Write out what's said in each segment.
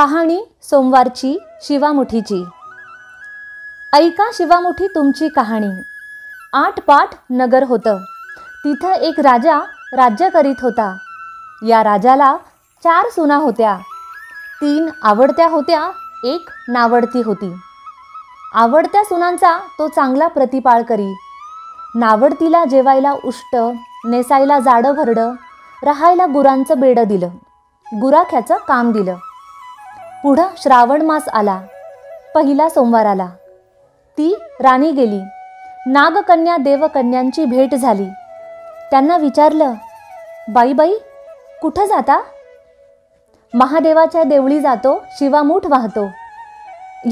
कहाणी सोमवारची शिवामुठीची. ऐका शिवामुठी तुमची कहाणी. आठ पाठ नगर होतं. तिथं एक राजा राज्य करीत होता. या राजाला चार सुना होत्या. तीन आवडत्या होत्या एक नावडती होती. आवडत्या सुनांचा तो चांगला प्रतिपाळ करी. नावडतीला जेवायला उष्ट नेसायला जाडं भरडं राहायला गुरांचं बेडं दिलं. गुराख्याचं काम दिलं. पुढं श्रावण मास आला. पहिला सोमवार आला. ती राणी गेली. नागकन्या देवकन्यांची भेट झाली. त्यांना विचारलं बाई बाई कुठं जाता? महादेवाच्या देवळी जातो शिवामूठ वाहतो.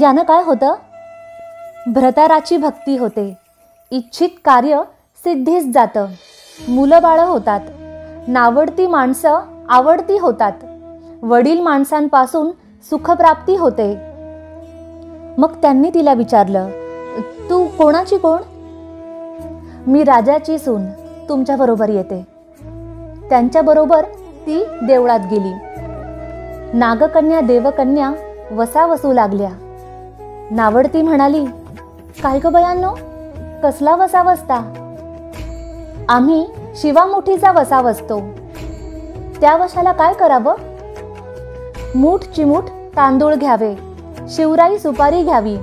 यानं काय होतं? भ्रताराची भक्ती होते. इच्छित कार्य सिद्धीस जातं. मुलं बाळं होतात. नावडती माणसं आवडती होतात. वडील माणसांपासून सुखप्राप्ती होते. मग त्यांनी तिला विचारलं तू कोणाची कोण? मी राजाची सून तुमच्याबरोबर येते. त्यांच्याबरोबर ती देवळात गेली. नागकन्या देवकन्या वसा वसू लागल्या. नावडती म्हणाली काय ग बयांनो कसला वसा वसता आम्ही शिवामुठीचा वसा वसतो त्या वशाला काय करावं? मूठ चिमूठ तांदूळ घ्यावे. शिवराई सुपारी घ्यावी.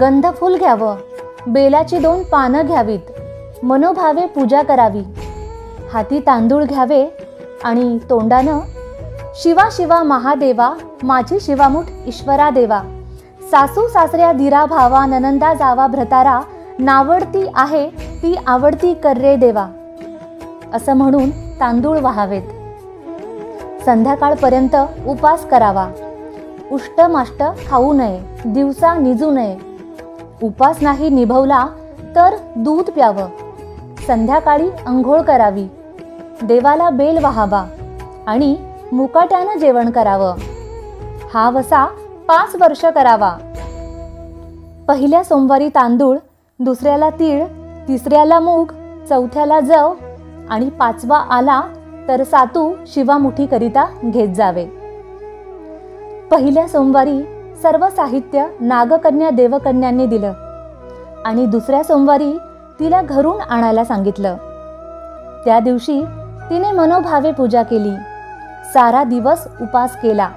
गंधफूल घ्यावं. बेलाची दोन पानं घ्यावीत. मनोभावे पूजा करावी. हाती तांदूळ घ्यावे आणि तोंडानं शिवा शिवा महादेवा माझी शिवामुठ ईश्वरा देवा. सासू सासऱ्या धीरा भावा ननंदा जावा भ्रतारा नावडती आहे ती आवडती कर्रे देवा असं म्हणून तांदूळ व्हावेत. संध्याकाळपर्यंत उपास करावा. उष्टमाष्ट खाऊ नये दिवसा निजू नये. उपास नाही निभवला तर दूध प्यावं. संध्याकाळी अंघोळ करावी. देवाला बेल वाहावा आणि मुकाट्यानं जेवण करावं. हा वसा पाच वर्ष करावा. पहिल्या सोमवारी तांदूळ दुसऱ्याला तीळ तिसऱ्याला मूग चौथ्याला जव आणि पाचवा आला तर सातू शिवामुठीकरिता घेत जावे. पहिल्या सोमवारी सर्व साहित्य नागकन्या देवकन्यांनी दिलं आणि दुसऱ्या सोमवारी तिला घरून आणायला सांगितलं. त्या दिवशी तिने मनोभावे पूजा केली. सारा दिवस उपास केला.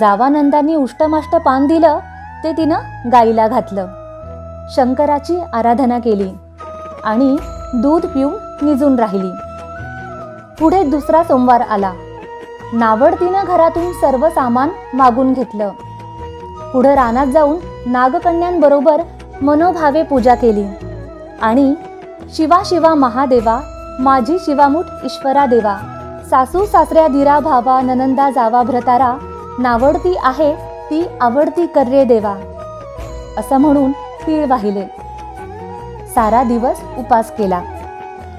जावानंदांनी उष्टमाष्ट पान दिलं ते तिनं गाईला घातलं. शंकराची आराधना केली आणि दूध पिऊन निजून राहिली. पुढे दुसरा सोमवार आला. नावडतीनं घरातून सर्व सामान मागून घेतलं. पुढं रानात जाऊन नागकन्यांबरोबर मनोभावे पूजा केली. आणि शिवा शिवा महादेवा माझी शिवामुठ ईश्वरा देवा सासू सासऱ्या दिरा भावा ननंदा जावा भ्रतारा नावडती आहे ती आवडती कर्रे देवा असं म्हणून तीळ वाहिले. सारा दिवस उपास केला.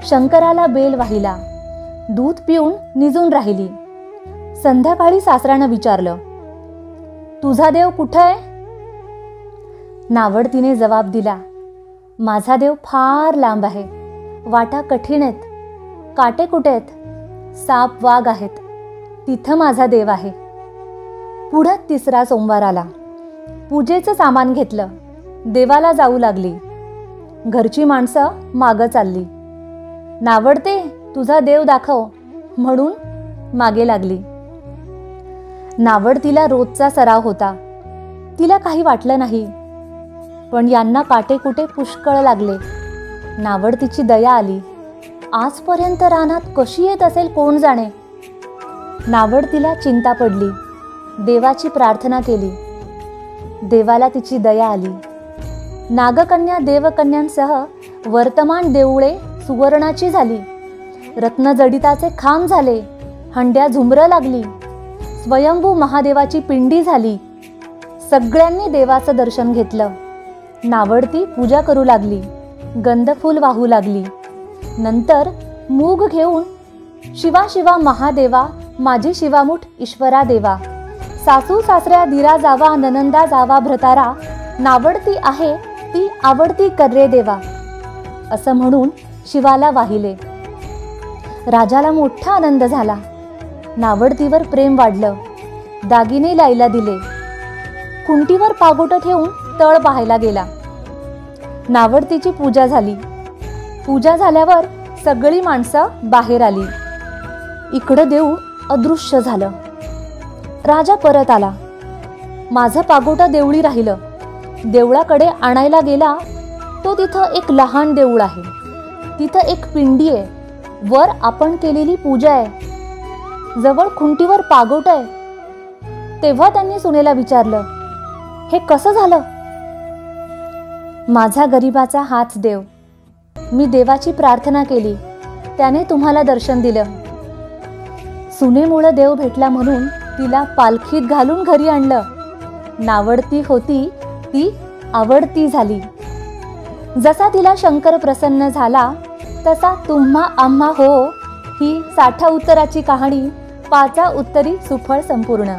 शंकराला बेल वाहिला. दूध पिऊन निजून राहिली. संध्याकाळी सासऱ्यानं विचारलं तुझा देव कुठं आहे? नावडतीने जबाब दिला माझा देव फार लांब आहे. वाटा कठीण आहेत. काटे कुठे आहेत? साप वाघ आहेत. तिथं माझा देव आहे. पुढं तिसरा सोमवार आला. पूजेचं सामान घेतलं. देवाला जाऊ लागली. घरची माणसं मागं चालली. नावडते तुझा देव दाखव म्हणून मागे लागली. नावडतीला रोजचा सराव होता. तिला काही वाटलं नाही. पण यांना काटेकुटे पुष्कळ लागले. नावडतीची दया आली. आजपर्यंत रानात कशी येत असेल कोण जाणे? नावडतीला चिंता पडली. देवाची प्रार्थना केली. देवाला तिची दया आली. नागकन्या देवकन्यांसह वर्तमान देऊळे सुवर्णाची झाली. रत्नजडिताचे खांब झाले. हंड्या झुमरं लागली. स्वयंभू महादेवाची पिंडी झाली. सगळ्यांनी देवाचं दर्शन घेतलं. नावडती पूजा करू लागली. गंधफूल वाहू लागली. नंतर मूग घेऊन शिवा शिवा महादेवा माझी शिवामुठ ईश्वरा देवा. सासू सासऱ्या दिरा जावा ननंदा जावा भ्रतारा नावडती आहे ती आवडती कर्रे देवा असं म्हणून शिवाला वाहिले. राजाला मोठा आनंद झाला. नावडतीवर प्रेम वाढलं. दागिने लायला दिले. खुंटीवर पागोटं ठेवून तळ पाहायला गेला. नावडतीची पूजा झाली. पूजा झाल्यावर सगळी माणसं बाहेर आली. इकडं देऊळ अदृश्य झालं. राजा परत आला. माझं पागोटा देवळी राहिलं. देवळाकडे आणायला गेला तो तिथं एक लहान देऊळ आहे. तिथं एक पिंडी आहे. वर आपण केलेली पूजा आहे. जवळ खुंटीवर पागोट आहे. तेव्हा त्यांनी सुनेला विचारलं हे कसं झालं? माझा गरिबाचा हाच देव. मी देवाची प्रार्थना केली. त्याने तुम्हाला दर्शन दिलं. सुनेमुळं देव भेटला म्हणून तिला पालखीत घालून घरी आणलं. नावडती होती ती आवडती झाली. जसा तिला शंकर प्रसन्न झाला तसा तुम्हा आम्हा हो. ही साठा उत्तराची कहाणी पाचा उत्तरी सुफळ संपूर्ण.